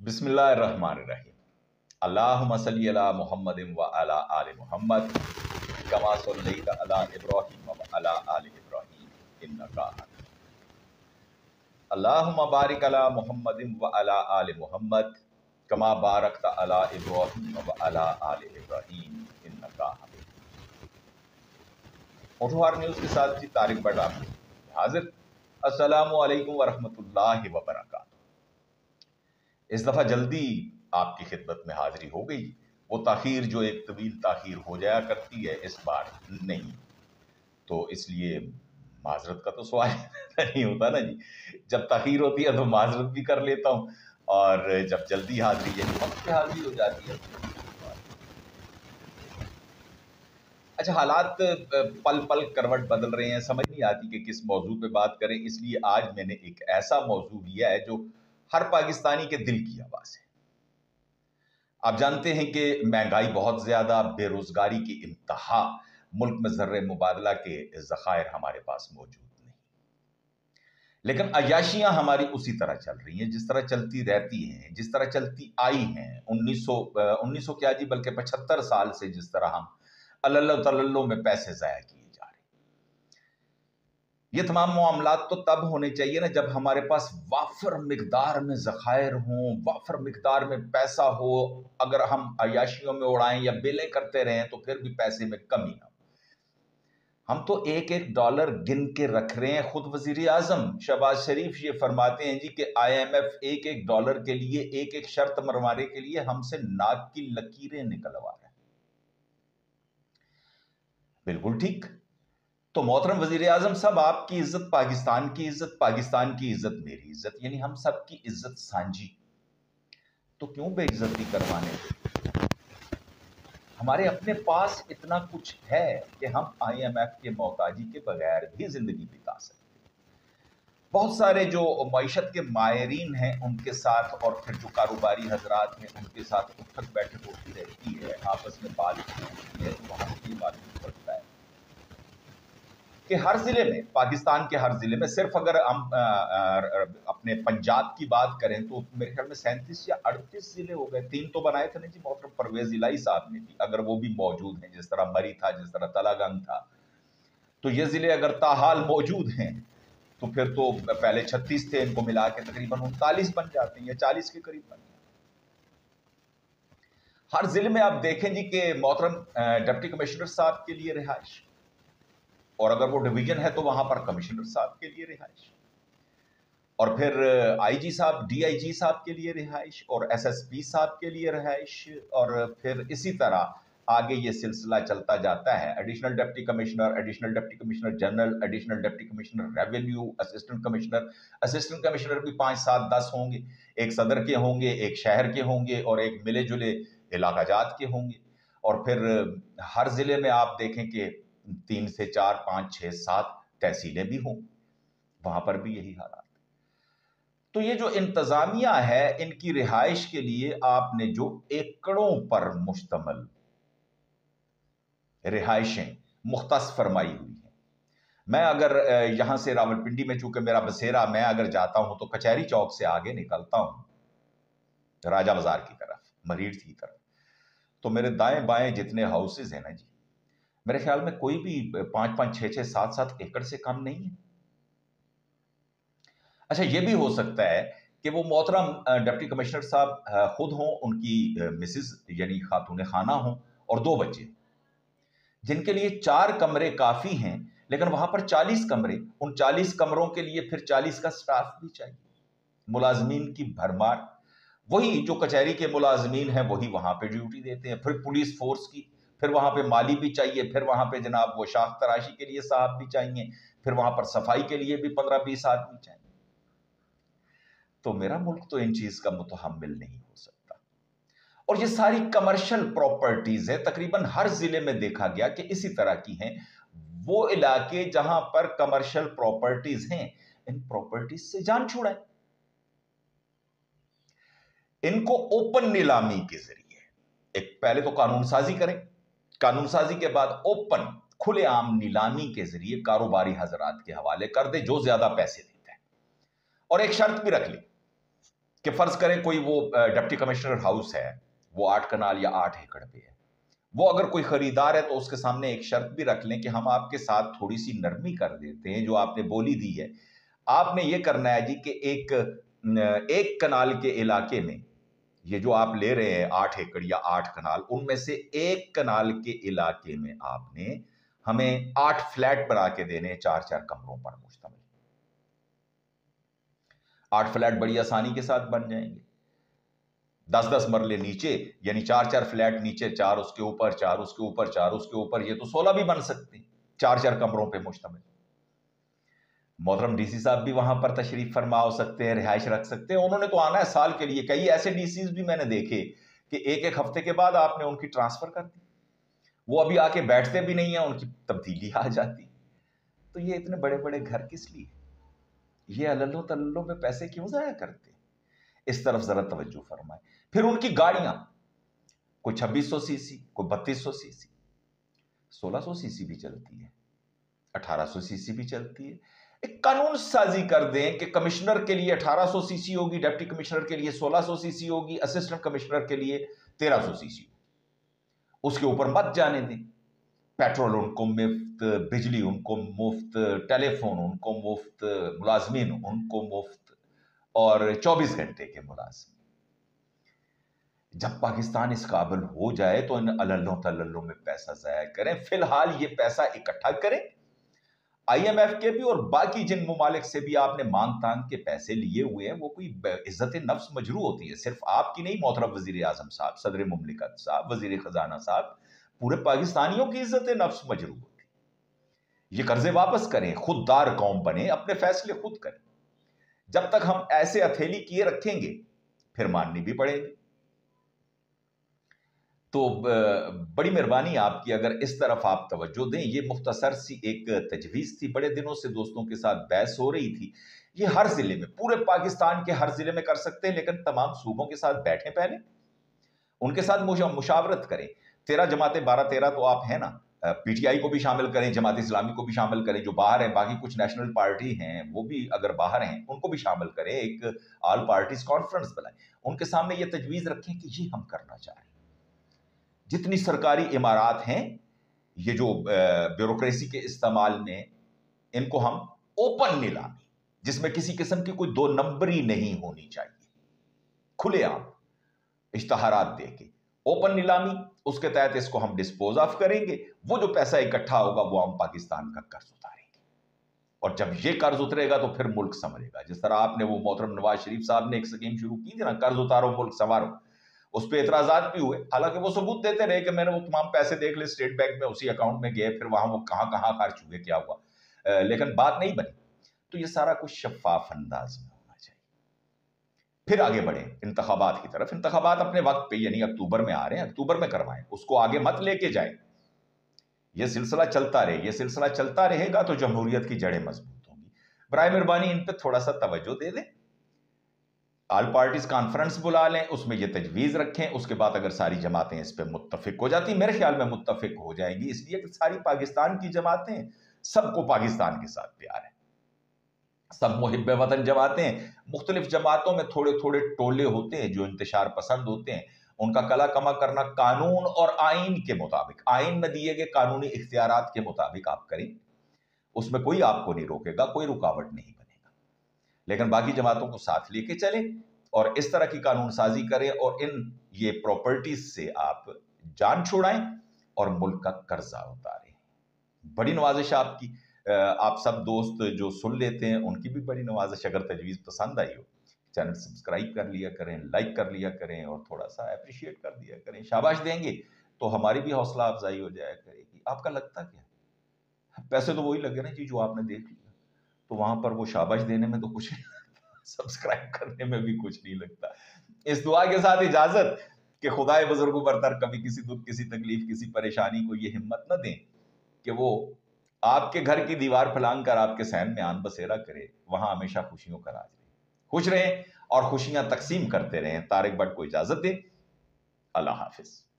बिस्मिल्लाहिर्रहमानिर्रहीम। अल्लाहुम्मा सल्ली अला मुहम्मदिन व अला आलि मुहम्मद, कमा अला इब्राहीम अला आलि इब्राहीम, इन्नका अला मुहम्मदिन व अला आलि मुहम्मद, कमा अला इब्राहीम व अला आलि इब्राहीम, इन्नका न्यूज़ के साथ जी तारिक बरकातहू। इस दफ़ा जल्दी आपकी खिदमत में हाजिरी हो गई। वो ताखीर जो एक तवील ताखीर हो जाया करती है, इस बार नहीं। तो इसलिए माजरत का तो सवाल नहीं होता ना जी। जब ताखीर होती है तो माजरत भी कर लेता हूँ और जब जल्दी हाजिरी, यानी वक्त पे हाजिरी हो जाती है अच्छा हालात पल पल करवट बदल रहे हैं। समझ नहीं आती कि किस मौजू पे बात करें। इसलिए आज मैंने एक ऐसा मौजू लिया है जो हर पाकिस्तानी के दिल की आवाज़ है। आप जानते हैं कि महँगाई बहुत ज़्यादा, बेरोजगारी की इंतहा, मुल्क में जर्र मुबादला के जखायर हमारे पास मौजूद नहीं। लेकिन अयाशियाँ हमारी उसी तरह चल रही हैं, जिस तरह चलती रहती हैं, जिस तरह चलती आई हैं 1900 1900 क्या जी, बल्कि पचहत्तर साल से जिस तरह हम अल्लाह तल्लो में पैसे ज़ाया किए ये तमाम मामला तो तब होने चाहिए ना जब हमारे पास वाफर मकदार में ज़खायर हों, वाफर मकदार में पैसा हो, अगर हम अयाशियों में उड़ाएँ या बिलें करते रहें तो फिर भी पैसे में कमी ना हम तो एक एक डॉलर गिन के रख रहे हैं, खुद वज़ीर आज़म शहबाज शरीफ ये फरमाते हैं जी कि आईएमएफ एक एक डॉलर के लिए एक एक शर्त मरवाने के लिए हमसे नाक की लकीरें निकलवा रहे हैं। बिल्कुल ठीक। तो मोहतरम वज़ीर आज़म साहब आपकी इज़्ज़त पाकिस्तान की इज़्ज़त, पाकिस्तान की इज़्ज़त मेरी इज़्ज़त, यानी हम सब की इज़्ज़त सांझी। तो क्यों बेइज्जती करवाने? हमारे अपने पास इतना कुछ है कि हम आईएमएफ के मोहताजी के बगैर भी ज़िंदगी बिता सकते बहुत सारे जो मीशत के मायरीन हैं, उनके साथ और फिर जो कारोबारी हजरात हैं, उनके साथ उठक बैठक होती रहती है, आपस में बात होती है तो की बात कि हर ज़िले में, पाकिस्तान के हर ज़िले में, सिर्फ़ अगर हम अपने पंजाब की बात करें तो मेरे ख्याल में सैंतीस या अड़तीस ज़िले हो गए। तीन तो बनाए थे ना जी मोहतरम, परवेज इलाई साहब ने भी, अगर वो भी मौजूद हैं, जिस तरह मरी था, जिस तरह तलागंग था। तो ये ज़िले अगर ताहाल मौजूद हैं तो फिर तो पहले छत्तीस थे, इनको मिला के तकरीबन उनतालीस बन जाते हैं, या चालीस के करीब बन जाते हर ज़िले में आप देखें जी कि मोहतरम डिप्टी कमिश्नर साहब के लिए रिहाइश। और अगर वो डिवीज़न है तो वहाँ पर कमिश्नर साहब के लिए रिहाइश। और फिर आईजी साहब, डीआईजी साहब के लिए रिहाइश और एसएसपी साहब के लिए रिहाइश। और फिर इसी तरह आगे ये सिलसिला चलता जाता है। Additional deputy commissioner, additional deputy commissioner general, additional deputy commissioner revenue, assistant commissioner. Assistant commissioner भी पाँच, सात, दस होंगे। एक सदर के होंगे, एक शहर के होंगे और एक मिले जुले इलाका जात के होंगे। और फिर हर ज़िले में आप देखें कि तीन से चार, पाँच, छह, सात तहसीलें भी हों। वहाँ पर भी यही हालात। तो ये जो इंतजामिया है, इनकी रिहाइश के लिए आपने जो एकड़ों पर मुश्तमल रिहाइशें मुख्त फरमाई हुई हैं। मैं अगर यहाँ से रावलपिंडी में, चूँकि मेरा बसेरा, मैं अगर जाता हूँ तो कचहरी चौक से आगे निकलता हूँ, राजा बाज़ार की तरफ़ मरीड की तरफ़ तो मेरे दाएँ बाएँ जितने हाउसेज हैं ना जी मेरे ख्याल में कोई भी पाँच पाँच, छह छह, सात सात एकड़ से कम नहीं है। अच्छा ये भी हो सकता है कि वो मोहतरम डिप्टी कमिश्नर साहब खुद हों, उनकी मिसिस, यानी खातून खाना हो, और दो बच्चे। जिनके लिए चार कमरे काफ़ी हैं, लेकिन वहाँ पर चालीस कमरे, उन चालीस कमरों के लिए फिर चालीस का स्टाफ भी चाहिए। मुलाजमीन की भरमार। वही जो कचहरी के मुलाजमीन हैं, वही वहाँ पे ड्यूटी देते हैं। फिर पुलिस फोर्स की फिर वहाँ पे माली भी चाहिए, फिर वहाँ पे जनाब वो शाख तराशी के लिए साहब भी चाहिए, फिर वहाँ पर सफ़ाई के लिए भी पंद्रह बीस आदमी चाहिए। तो मेरा मुल्क तो इन चीज़ का मुतहमल नहीं हो सकता। और ये सारी कमर्शियल प्रॉपर्टीज़ है, तकरीबन हर ज़िले में देखा गया कि इसी तरह की हैं। वो इलाके जहाँ पर कमर्शियल प्रॉपर्टीज़ हैं, इन प्रॉपर्टीज़ से जान छुड़ाएँ। इनको ओपन नीलामी के ज़रिए, एक पहले तो कानून साजी करें कानून साजी के बाद ओपन, खुलेआम नीलामी के ज़रिए कारोबारी हजरात के हवाले कर दे, जो ज़्यादा पैसे देते हैं। और एक शर्त भी रख ली कि फ़र्ज़ करें कोई वो डिप्टी कमिश्नर हाउस है, वो आठ कनाल या आठ एकड़ पे है। वो अगर कोई खरीदार है तो उसके सामने एक शर्त भी रख लें कि हम आपके साथ थोड़ी सी नरमी कर देते हैं, जो आपने बोली दी है। आपने ये करना है जी कि एक एक कनाल के इलाके में ये जो आप ले रहे हैं आठ एकड़ या आठ कनाल, उनमें से एक कनाल के इलाके में आपने हमें आठ फ्लैट बना के देने चार चार कमरों पर मुश्तमिल। आठ फ्लैट बड़ी आसानी के साथ बन जाएँगे। दस दस मरले नीचे, यानी चार चार फ्लैट नीचे, चार उसके ऊपर, चार उसके ऊपर, चार उसके ऊपर, ये तो सोलह भी बन सकते हैं, चार चार कमरों पे मुश्तमिल। मोहतरम डीसी साहब भी वहाँ पर तशरीफ़ फरमा हो सकते हैं, रिहाइश रख सकते हैं। उन्होंने तो आना है साल के लिए। कई ऐसे डीसी भी मैंने देखे कि एक एक हफ़्ते के बाद आपने उनकी ट्रांसफ़र कर दी। वो अभी आके बैठते भी नहीं है, उनकी तब्दीली आ जाती। तो ये इतने बड़े बड़े घर किस लिए? ये अल्लो तल्लो में पैसे क्यों जाया करते? इस तरफ़ जरा तवज्जो फरमाए। फिर उनकी गाड़ियाँ, कोई 2600 सीसी कोई 3200 सीसी 1600 सीसी भी चलती है। 1800 सीसी भी चलती है। एक कानून साजी कर दें कि कमिश्नर के लिए 1800 सीसी होगी, डिप्टी कमिश्नर के लिए 1600 सीसी होगी, असिस्टेंट कमिश्नर के लिए 1300 सीसी होगी। उसके ऊपर मत जाने दें। पेट्रोल उनको मुफ़्त, बिजली उनको मुफ़्त, टेलीफोन उनको मुफ़्त, मुलाजमीन उनको मुफ़्त, और 24 घंटे के मुलाजमीन। जब पाकिस्तान इस काबिल हो जाए तो इन अल्लों तल्लों में पैसा ज़ाया करें। फ़िलहाल ये पैसा इकट्ठा करें। आईएमएफ के भी और बाकी जिन ममालिक से भी आपने मांग तांग के पैसे लिए हुए हैं, वो कोई इज़्ज़त नफ्स मजरू होती है। सिर्फ़ आपकी नहीं, मोहतरम वज़ीर आज़म साहब, सदर ममलिकत साहब वज़ीर खजाना साहब, पूरे पाकिस्तानियों की इज़्ज़त नफ्स मजरू होती है। ये कर्जे वापस करें, खुददार कौम बने, अपने फैसले खुद करें। जब तक हम ऐसे हथेली किए रखेंगे, फिर माननी भी पड़ेगी। तो बड़ी मेहरबानी आपकी अगर इस तरफ़ आप तवज्जो दें। ये मुख्तसर सी एक तजवीज़ थी। बड़े दिनों से दोस्तों के साथ बहस हो रही थी। ये हर ज़िले में, पूरे पाकिस्तान के हर ज़िले में कर सकते हैं, लेकिन तमाम सूबों के साथ बैठें पहले। उनके साथ मुशावरत करें। तेरह जमातें, बारह तेरह तो आप हैं ना। पीटीआई को भी शामिल करें, जमात इस्लामी को भी शामिल करें, जो बाहर हैं, बाकी कुछ नेशनल पार्टी हैं, वो भी अगर बाहर हैं, उनको भी शामिल करें। एक ऑल पार्टीज़ कॉन्फ्रेंस बनाएँ। उनके सामने ये तजवीज़ रखें कि ये हम करना चाह रहे हैं। जितनी सरकारी इमारत हैं, ये जो ब्यूरोक्रेसी के इस्तेमाल में इनको हम ओपन नीलामी, जिसमें किसी किस्म की कोई दो नंबरी नहीं होनी चाहिए। खुले आप इश्तहारात दे के ओपन नीलामी, उसके तहत इसको हम डिस्पोज ऑफ़ करेंगे। वो जो पैसा इकट्ठा होगा, वो हम पाकिस्तान का कर्ज उतारेंगे। और जब ये कर्ज उतरेगा तो फिर मुल्क समरेगा जिस तरह आपने वो मोहतरम नवाज़ शरीफ साहब ने एक स्कीम शुरू की थी ना, कर्ज उतारो, मुल्क संवारो। उस पर एतराजात भी हुए। हालाँकि वो सबूत देते रहे कि मैंने वो तमाम पैसे देख ले स्टेट बैंक में उसी अकाउंट में गए, फिर वहाँ वो कहाँ कहाँ खर्च हुए क्या हुआ। लेकिन बात नहीं बनी। तो ये सारा कुछ शफाफ अंदाज में होना चाहिए। फिर आगे बढ़े इंतबात की तरफ़। इंतबात अपने वक्त पे, यानी अक्टूबर में आ रहे हैं, अक्टूबर में करवाएँ। उसको आगे मत लेके जाए। ये सिलसिला चलता रहे। ये सिलसिला चलता रहेगा तो जमहूरियत की जड़ें मज़बूत होंगी। बर मेहरबानी, इन पर थोड़ा सा तवज्जो दे दें। आल पार्टीज़ कॉन्फ्रेंस बुला लें, उसमें ये तजवीज़ रखें, उसके बाद अगर सारी जमातें इस पर मुतफिक हो जाती, मेरे ख्याल में मुतफिक हो जाएँगी, इसलिए कि सारी पाकिस्तान की जमातें सबको पाकिस्तान के साथ प्यार है। सब मुहब वतन जमातें मुख्तलिफ़ जमातों में थोड़े थोड़े टोले होते हैं, जो इंतशार पसंद होते हैं। उनका कला कमा करना कानून और आइन के मुताबिक, आइन में दिए गए कानूनी इख्तियार के मुताबिक आप करें, उसमें कोई आपको नहीं रोकेगा, कोई रुकावट नहीं लेकिन बाकी जमातों को साथ लेके चलें और इस तरह की कानून साजी करें और इन, ये प्रॉपर्टीज़ से आप जान छोड़ाएँ और मुल्क का कर्जा उतारें। बड़ी नवाजिश आपकी आप सब दोस्त जो सुन लेते हैं, उनकी भी बड़ी नवाजिश। अगर तजवीज़ पसंद आई हो, चैनल सब्सक्राइब कर लिया करें लाइक कर लिया करें और थोड़ा सा अप्रिशिएट कर दिया करें। शाबाश देंगे तो हमारी भी हौसला अफजाई हो जाया करेगी। आपका लगता क्या? पैसे तो वही लगे ना जी, जो आपने देख लिया तो वहाँ पर वो शाबाश देने में तो कुछ नहीं सब्सक्राइब करने में भी कुछ नहीं लगता। इस दुआ के साथ इजाज़त कि खुदाए बुज़ुर्ग बरतर कभी किसी दुख, किसी तकलीफ़, किसी परेशानी को ये हिम्मत न दें कि वो आपके घर की दीवार फलांग कर आपके सहन में आन बसेरा करे, वहाँ हमेशा खुशियों का राज रहे। खुश रहें और खुशियाँ तकसीम करते रहें। तारिक भट्ट को इजाज़त दें। अल्लाह हाफिज़।